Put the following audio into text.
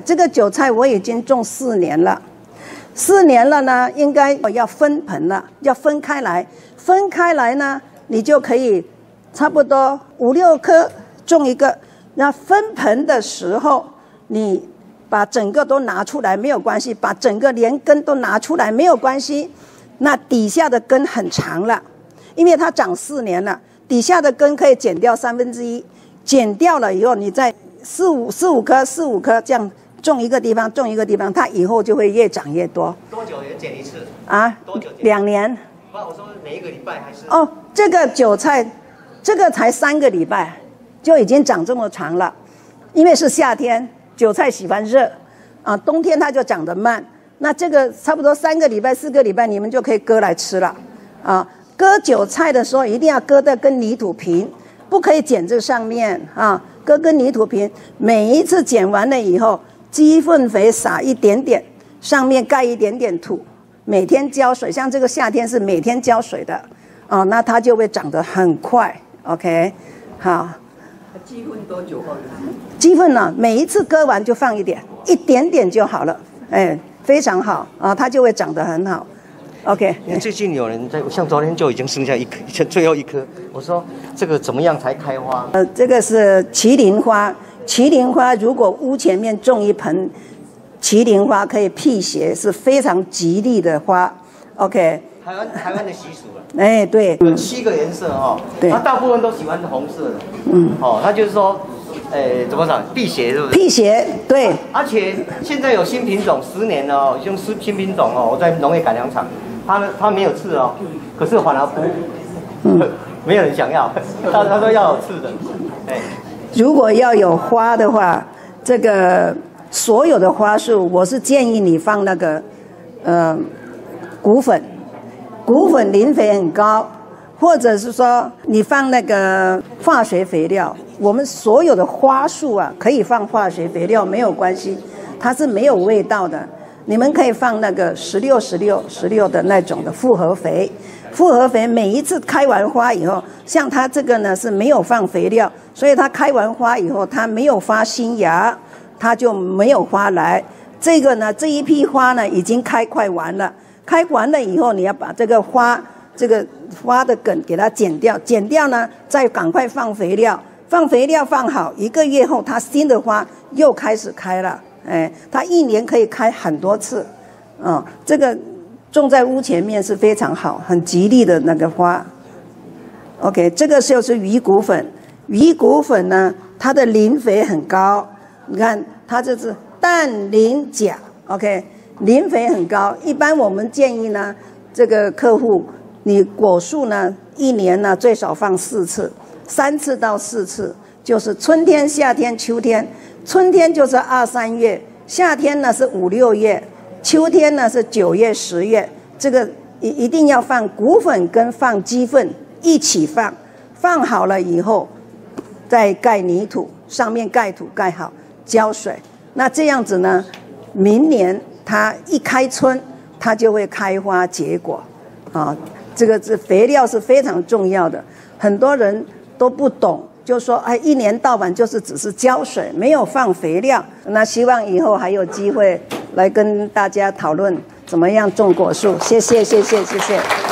这个韭菜我已经种四年了，四年了呢，应该我要分盆了，要分开来，分开来呢，你就可以差不多五六颗种一个。那分盆的时候，你把整个都拿出来没有关系，把整个连根都拿出来没有关系。那底下的根很长了，因为它长四年了，底下的根可以剪掉三分之一，剪掉了以后，你再四五四五颗四五颗这样种一个地方，种一个地方，它以后就会越长越多。多久也剪一次？啊？多久？两年。不，我说每一个礼拜还是？哦，这个韭菜，这个才三个礼拜就已经长这么长了，因为是夏天，韭菜喜欢热，啊，冬天它就长得慢。那这个差不多三个礼拜、四个礼拜，你们就可以割来吃了，啊，割韭菜的时候一定要割的跟泥土平，不可以剪这上面啊，割跟泥土平。每一次剪完了以后，鸡粪肥撒一点点，上面盖一点点土，每天浇水。像这个夏天是每天浇水的，哦，那它就会长得很快。OK，好。鸡粪多久放？鸡粪呢，每一次割完就放一点，一点点就好了，哎。非常好啊，它就会长得很好。OK。因为最近有人在，像昨天就已经剩下一颗，最后一颗。我说这个怎么样才开花？呃，这个是麒麟花。麒麟花如果屋前面种一盆麒麟花，可以辟邪，是非常吉利的花。OK。台湾台湾的习俗了。哎，对。有七个颜色哈。对。他大部分都喜欢红色的。嗯。哦，他就是说。哎，怎么讲？辟邪是不是？辟邪，对。而且现在有新品种，十年了哦，用新新品种哦。我在农业改良场，它它没有刺哦，可是反而不，没有人想要。他他说要有刺的。哎，如果要有花的话，这个所有的花束，我是建议你放那个，呃，骨粉，骨粉磷肥很高。或者是说你放那个化学肥料，我们所有的花束啊可以放化学肥料没有关系，它是没有味道的。你们可以放那个十六十六十六的那种的复合肥，复合肥每一次开完花以后，像它这个呢是没有放肥料，所以它开完花以后它没有发新芽，它就没有花来。这个呢这一批花呢已经开快完了，开完了以后你要把这个花。这个花的梗给它剪掉，剪掉呢，再赶快放肥料，放肥料放好，一个月后它新的花又开始开了，哎，它一年可以开很多次，嗯，这个种在屋前面是非常好，很吉利的那个花。OK，这个就是鱼骨粉，鱼骨粉呢，它的磷肥很高，你看它这是氮磷钾，OK，磷肥很高，一般我们建议呢，这个客户。你果树呢，一年呢最少放四次，三次到四次，就是春天、夏天、秋天。春天就是二三月，夏天呢是五六月，秋天呢是九月、十月。这个一一定要放谷粉跟放鸡粪一起放，放好了以后，再盖泥土，上面盖土盖好，浇水。那这样子呢，明年它一开春，它就会开花结果，啊。这个是肥料是非常重要的，很多人都不懂，就说哎，一年到晚就是只是浇水，没有放肥料。那希望以后还有机会来跟大家讨论怎么样种果树。谢谢，谢谢，谢谢。